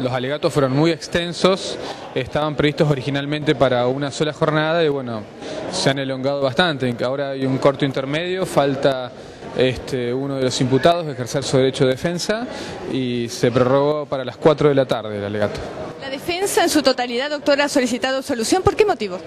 los alegatos fueron muy extensos, estaban previstos originalmente para una sola jornada y bueno, se han elongado bastante. Ahora hay un corto intermedio, falta este, uno de los imputados ejercer su derecho de defensa y se prorrogó para las 4 de la tarde el alegato. La defensa en su totalidad, doctora, ha solicitado solución. ¿Por qué motivo?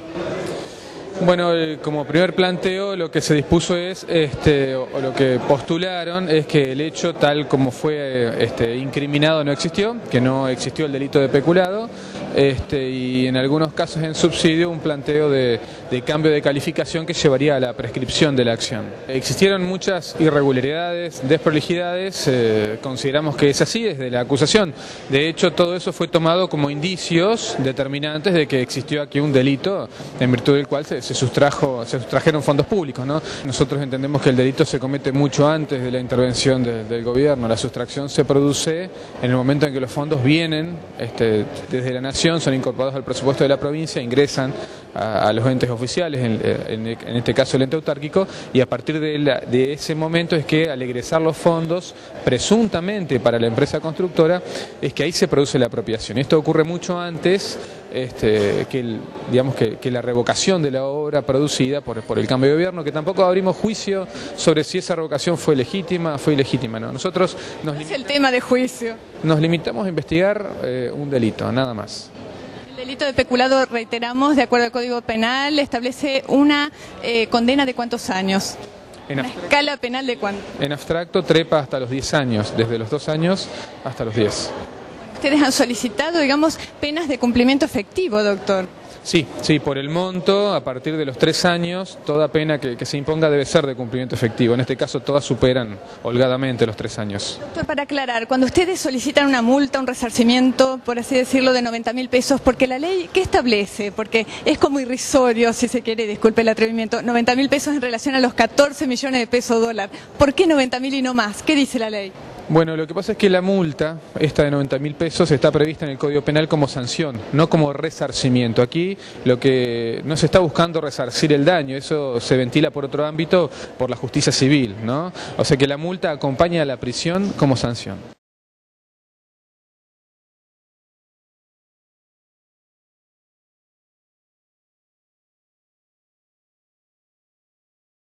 Bueno, eh, como primer planteo lo que se dispuso es, este, o, lo que postularon es que el hecho tal como fue eh, este, incriminado no existió, que no existió el delito de peculado, este, y en algunos casos en subsidio un planteo de, cambio de calificación que llevaría a la prescripción de la acción. Existieron muchas irregularidades, desprolijidades, eh, consideramos que es así desde la acusación. De hecho, todo eso fue tomado como indicios determinantes de que existió aquí un delito en virtud del cual se se, sustrajo, se sustrajeron fondos públicos. ¿no? Nosotros entendemos que el delito se comete mucho antes de la intervención del gobierno. La sustracción se produce en el momento en que los fondos vienen este, desde la nación, son incorporados al presupuesto de la provincia, ingresan a, los entes oficiales, en, este caso el ente autárquico, y a partir de, de ese momento es que al egresar los fondos, presuntamente para la empresa constructora, es que ahí se produce la apropiación. Esto ocurre mucho antes este, que, digamos que, la revocación de la obra producida por, por, el cambio de gobierno, que tampoco abrimos juicio sobre si esa revocación fue legítima, fue ilegítima. No, nosotros nos es el tema de juicio. Nos limitamos a investigar eh, un delito, nada más. El delito de peculado, reiteramos, de acuerdo al Código Penal, establece una eh, condena de cuántos años. En ¿Una escala penal de cuánto? En abstracto trepa hasta los 10 años, desde los 2 años hasta los 10 ustedes han solicitado, digamos, penas de cumplimiento efectivo, doctor. Sí, sí, por el monto, a partir de los tres años, toda pena que, se imponga debe ser de cumplimiento efectivo. En este caso, todas superan holgadamente los tres años. Doctor, para aclarar, cuando ustedes solicitan una multa, un resarcimiento, por así decirlo, de 90 mil pesos, porque la ley, ¿qué establece? Porque es como irrisorio, si se quiere, disculpe el atrevimiento, 90 mil pesos en relación a los 14 millones de pesos dólar. ¿Por qué 90 mil y no más? ¿Qué dice la ley? Bueno, lo que pasa es que la multa, esta de 90 mil pesos, está prevista en el Código Penal como sanción, no como resarcimiento. Aquí lo que no se está buscando resarcir el daño, eso se ventila por otro ámbito, por la justicia civil, ¿no? O sea que la multa acompaña a la prisión como sanción.